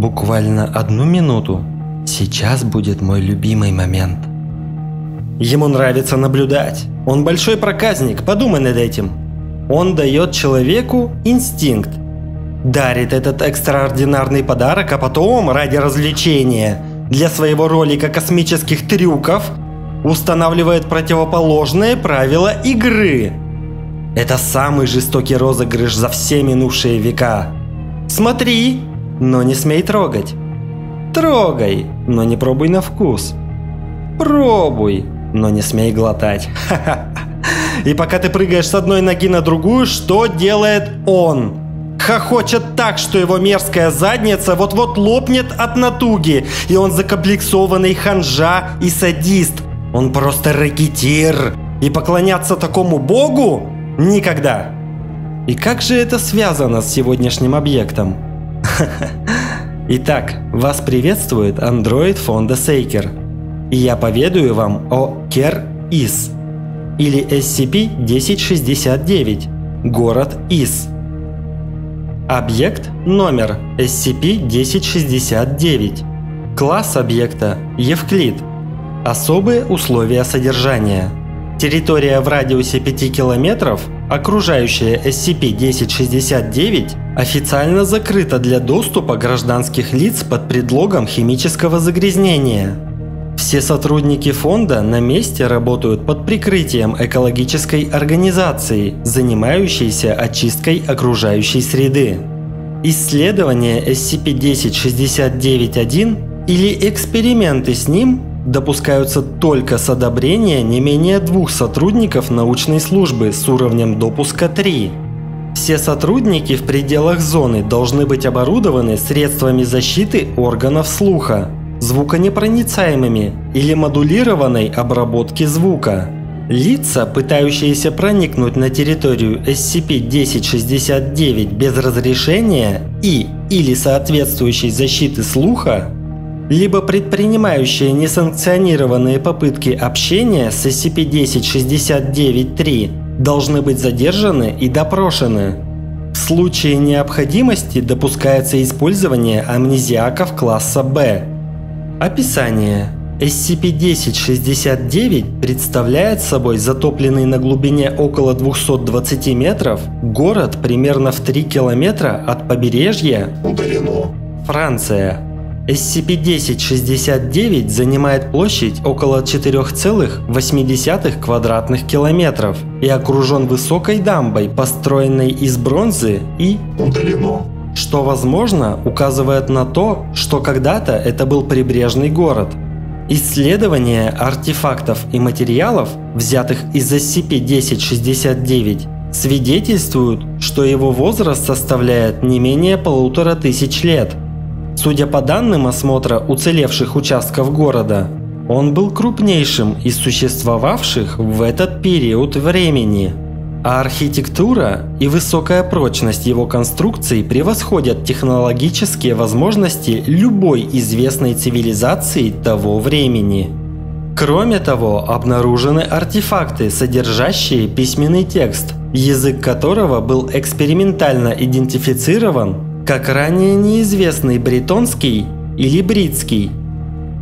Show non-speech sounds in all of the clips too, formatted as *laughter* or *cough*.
Буквально одну минуту. Сейчас будет мой любимый момент. Ему нравится наблюдать. Он большой проказник, подумай над этим. Он дает человеку инстинкт. Дарит этот экстраординарный подарок, а потом, ради развлечения, для своего ролика космических трюков, устанавливает противоположные правила игры. Это самый жестокий розыгрыш за все минувшие века. Смотри, но не смей трогать. Трогай, но не пробуй на вкус. Пробуй, но не смей глотать. *laughs* И пока ты прыгаешь с одной ноги на другую, что делает он? Хохочет так, что его мерзкая задница вот-вот лопнет от натуги, и он закомплексованный ханжа и садист. Он просто ракетир. И поклоняться такому богу? Никогда. И как же это связано с сегодняшним объектом? *laughs* Итак, вас приветствует Android фонда Сейкер. И я поведаю вам о Кер-Ис или SCP-1069, город Ис. Объект номер SCP-1069. Класс объекта Евклид. Особые условия содержания. Территория в радиусе 5 километров, окружающая SCP-1069, официально закрыта для доступа гражданских лиц под предлогом химического загрязнения. Все сотрудники фонда на месте работают под прикрытием экологической организации, занимающейся очисткой окружающей среды. Исследования SCP-1069-1 или эксперименты с ним допускаются только с одобрения не менее двух сотрудников научной службы с уровнем допуска 3. Все сотрудники в пределах зоны должны быть оборудованы средствами защиты органов слуха, звуконепроницаемыми или модулированной обработки звука. Лица, пытающиеся проникнуть на территорию SCP-1069 без разрешения и или соответствующей защиты слуха, либо предпринимающие несанкционированные попытки общения с SCP-1069-3 должны быть задержаны и допрошены. В случае необходимости допускается использование амнезиаков класса Б Описание. SCP-1069 представляет собой затопленный на глубине около 220 метров город примерно в 3 километра от побережья Удалено. Франция. SCP-1069 занимает площадь около 4,8 квадратных километров и окружен высокой дамбой, построенной из бронзы и Удалено что, возможно, указывает на то, что когда-то это был прибрежный город. Исследования артефактов и материалов, взятых из SCP-1069, свидетельствуют, что его возраст составляет не менее полутора тысяч лет. Судя по данным осмотра уцелевших участков города, он был крупнейшим из существовавших в этот период времени. А архитектура и высокая прочность его конструкций превосходят технологические возможности любой известной цивилизации того времени. Кроме того, обнаружены артефакты, содержащие письменный текст, язык которого был экспериментально идентифицирован как ранее неизвестный бретонский или бритский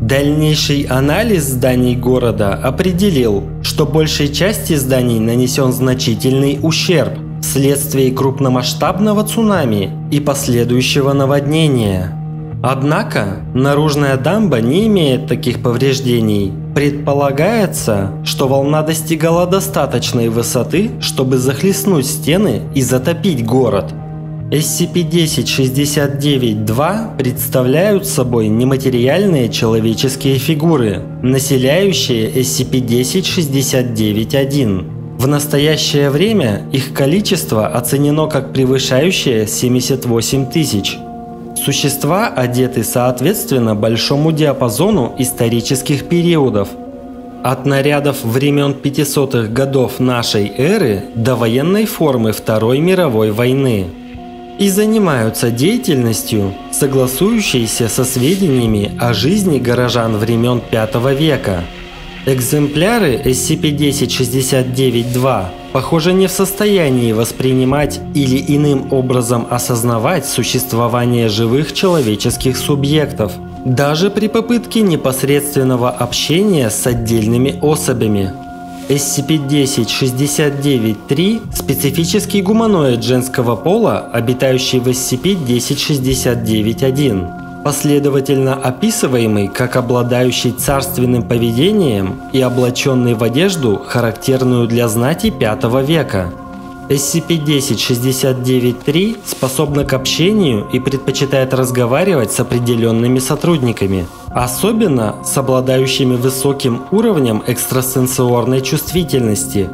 Дальнейший анализ зданий города определил, что большей части зданий нанесен значительный ущерб вследствие крупномасштабного цунами и последующего наводнения. Однако наружная дамба не имеет таких повреждений. Предполагается, что волна достигала достаточной высоты, чтобы захлестнуть стены и затопить город – SCP-1069-2 представляют собой нематериальные человеческие фигуры, населяющие SCP-1069-1. В настоящее время их количество оценено как превышающее 78 тысяч. Существа одеты соответственно большому диапазону исторических периодов, от нарядов времен 500-х годов нашей эры до военной формы Второй мировой войны и занимаются деятельностью, согласующейся со сведениями о жизни горожан времен V века. Экземпляры SCP-1069-2, похоже, не в состоянии воспринимать или иным образом осознавать существование живых человеческих субъектов, даже при попытке непосредственного общения с отдельными особями. SCP-1069-3 – специфический гуманоид женского пола, обитающий в SCP-1069-1, последовательно описываемый как обладающий царственным поведением и облаченный в одежду, характерную для знати V века. SCP-1069-3 способна к общению и предпочитает разговаривать с определенными сотрудниками – особенно с обладающими высоким уровнем экстрасенсорной чувствительности.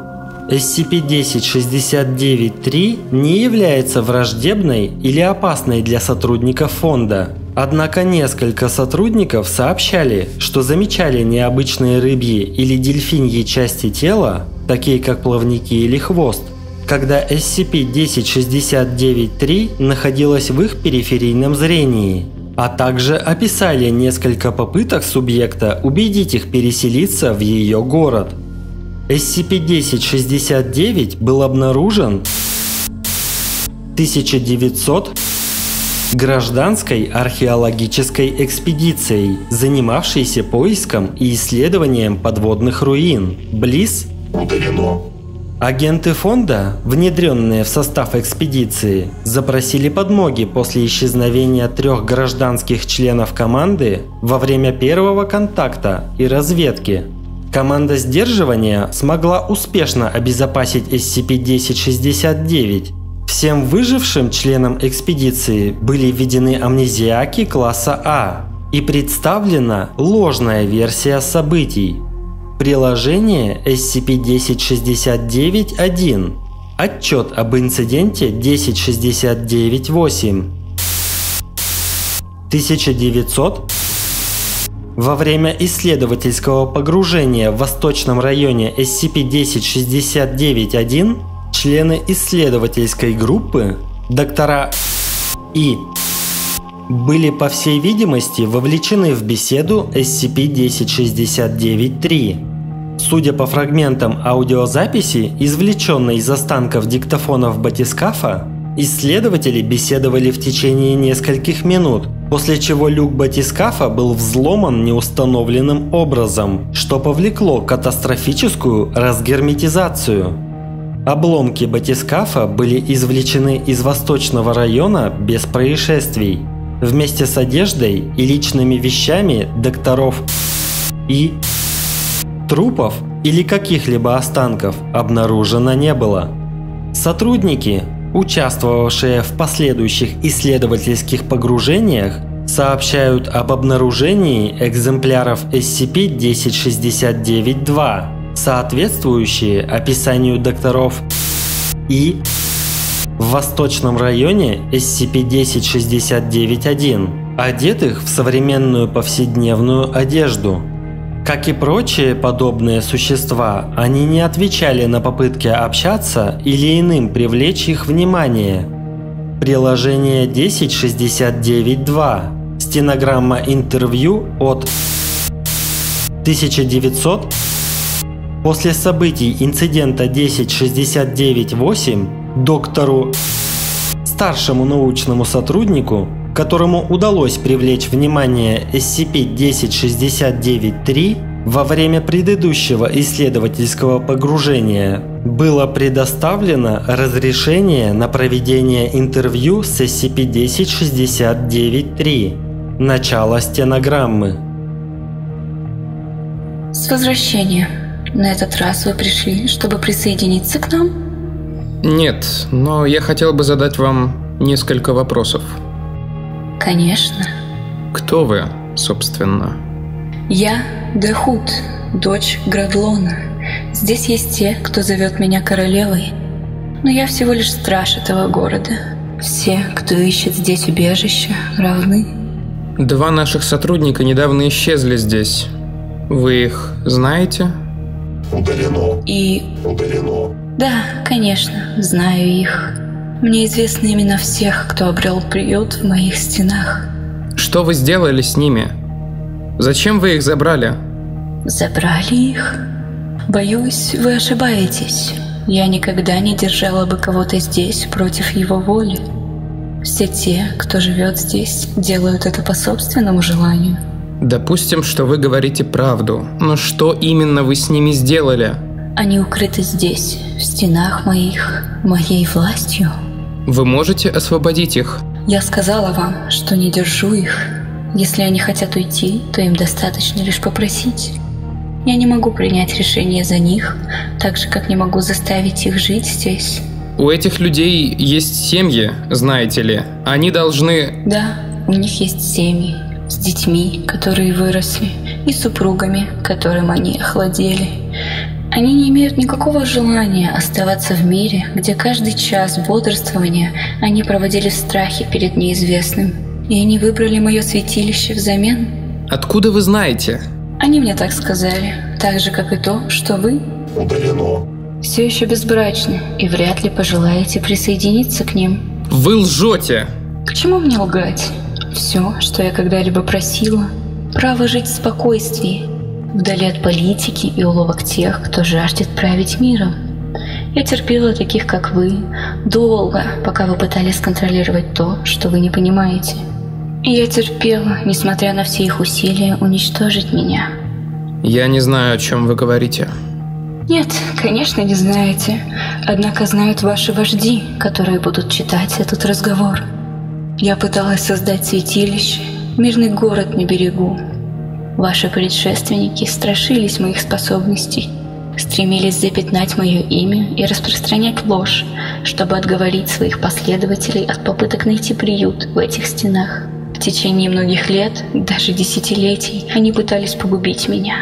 SCP-1069-3 не является враждебной или опасной для сотрудников фонда. Однако несколько сотрудников сообщали, что замечали необычные рыбьи или дельфиньи части тела, такие как плавники или хвост, когда SCP-1069-3 находилась в их периферийном зрении – а также описали несколько попыток субъекта убедить их переселиться в ее город. SCP-1069 был обнаружен 1900 гражданской археологической экспедицией, занимавшейся поиском и исследованием подводных руин близ Удалено Агенты фонда, внедренные в состав экспедиции, запросили подмоги после исчезновения трех гражданских членов команды во время первого контакта и разведки. Команда сдерживания смогла успешно обезопасить SCP-1069. Всем выжившим членам экспедиции были введены амнезиаки класса А и представлена ложная версия событий – Приложение SCP-1069-1. Отчет об инциденте 1069-8. 1900 во время исследовательского погружения в восточном районе SCP-1069-1 члены исследовательской группы, доктора И, были по всей видимости вовлечены в беседу SCP-1069-3. Судя по фрагментам аудиозаписи, извлеченной из останков диктофонов батискафа, исследователи беседовали в течение нескольких минут, после чего люк батискафа был взломан неустановленным образом, что повлекло катастрофическую разгерметизацию. Обломки батискафа были извлечены из восточного района без происшествий – вместе с одеждой и личными вещами докторов и трупов или каких-либо останков обнаружено не было. Сотрудники, участвовавшие в последующих исследовательских погружениях, сообщают об обнаружении экземпляров SCP-1069-2, соответствующие описанию докторов и в восточном районе SCP-1069-1, одетых в современную повседневную одежду. Как и прочие подобные существа, они не отвечали на попытки общаться или иным привлечь их внимание. Приложение 1069-2. Стенограмма интервью от 1900 После событий инцидента 1069-8 доктору, старшему научному сотруднику, которому удалось привлечь внимание SCP-1069-3 во время предыдущего исследовательского погружения, было предоставлено разрешение на проведение интервью с SCP-1069-3. Начало стенограммы. С возвращением. На этот раз вы пришли, чтобы присоединиться к нам? Нет, но я хотел бы задать вам несколько вопросов. Конечно. Кто вы, собственно? Я Дехут, дочь Градлона. Здесь есть те, кто зовет меня королевой. Но я всего лишь страж этого города. Все, кто ищет здесь убежище, равны. Два наших сотрудника недавно исчезли здесь. Вы их знаете? Удалено. И... Удалено. Да, конечно, знаю их. Мне известны имена всех, кто обрел приют в моих стенах. Что вы сделали с ними? Зачем вы их забрали? Забрали их? Боюсь, вы ошибаетесь. Я никогда не держала бы кого-то здесь против его воли. Все те, кто живет здесь, делают это по собственному желанию. Допустим, что вы говорите правду, но что именно вы с ними сделали? Они укрыты здесь, в стенах моих, моей властью. Вы можете освободить их? Я сказала вам, что не держу их. Если они хотят уйти, то им достаточно лишь попросить. Я не могу принять решение за них, так же, как не могу заставить их жить здесь. У этих людей есть семьи, знаете ли. Они должны... Да, у них есть семьи с детьми, которые выросли, и супругами, которым они охладели. Они не имеют никакого желания оставаться в мире, где каждый час бодрствования они проводили в страхе перед неизвестным. И они выбрали мое святилище взамен. Откуда вы знаете? Они мне так сказали, так же, как и то, что вы Удалено. все еще безбрачны и вряд ли пожелаете присоединиться к ним. Вы лжете! К чему мне лгать? Все, что я когда-либо просила, право жить в спокойствии, вдали от политики и уловок тех, кто жаждет править миром. Я терпела таких, как вы, долго, пока вы пытались контролировать то, что вы не понимаете. И я терпела, несмотря на все их усилия уничтожить меня. Я не знаю, о чем вы говорите. Нет, конечно, не знаете. Однако знают ваши вожди, которые будут читать этот разговор. Я пыталась создать святилище, мирный город на берегу. Ваши предшественники страшились моих способностей, стремились запятнать мое имя и распространять ложь, чтобы отговорить своих последователей от попыток найти приют в этих стенах. В течение многих лет, даже десятилетий, они пытались погубить меня.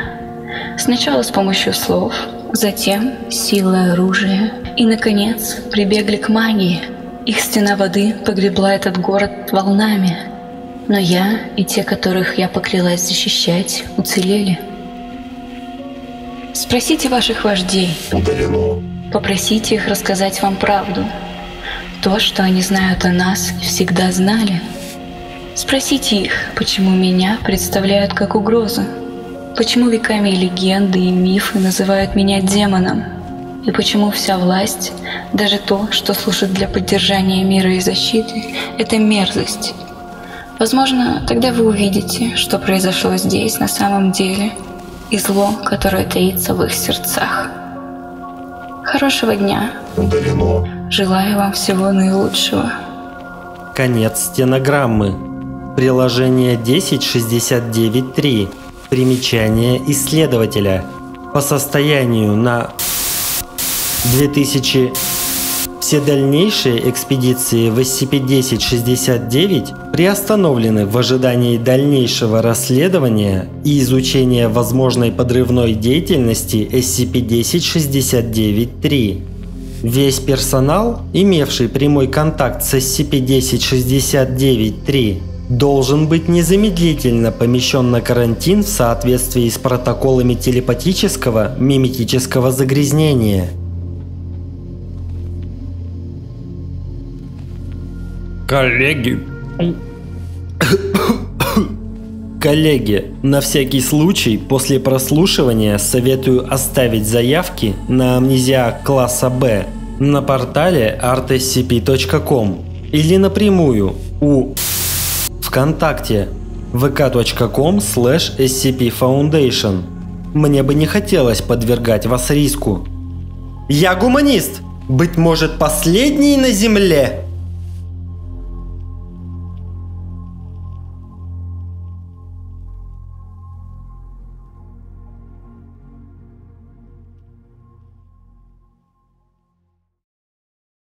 Сначала с помощью слов, затем силой оружия и, наконец, прибегли к магии. Их стена воды погребла этот город волнами. Но я и те, которых я поклялась защищать, уцелели. Спросите ваших вождей, Удалено. попросите их рассказать вам правду. То, что они знают о нас всегда знали. Спросите их, почему меня представляют как угрозу. Почему веками легенды и мифы называют меня демоном? И почему вся власть, даже то, что служит для поддержания мира и защиты, это мерзость? Возможно, тогда вы увидите, что произошло здесь на самом деле, и зло, которое таится в их сердцах. Хорошего дня. Удалено. Желаю вам всего наилучшего. Конец стенограммы. Приложение 1069.3. Примечание исследователя. По состоянию на 2000 все дальнейшие экспедиции в SCP-1069 приостановлены в ожидании дальнейшего расследования и изучения возможной подрывной деятельности SCP-1069-3. Весь персонал, имевший прямой контакт с SCP-1069-3, должен быть незамедлительно помещен на карантин в соответствии с протоколами телепатического миметического загрязнения – Коллеги. Коллеги, на всякий случай после прослушивания советую оставить заявки на амнезиак класса Б на портале artscp.com или напрямую у ВКонтакте vk.com slash scpfoundation. Мне бы не хотелось подвергать вас риску. Я гуманист! Быть может, последний на Земле?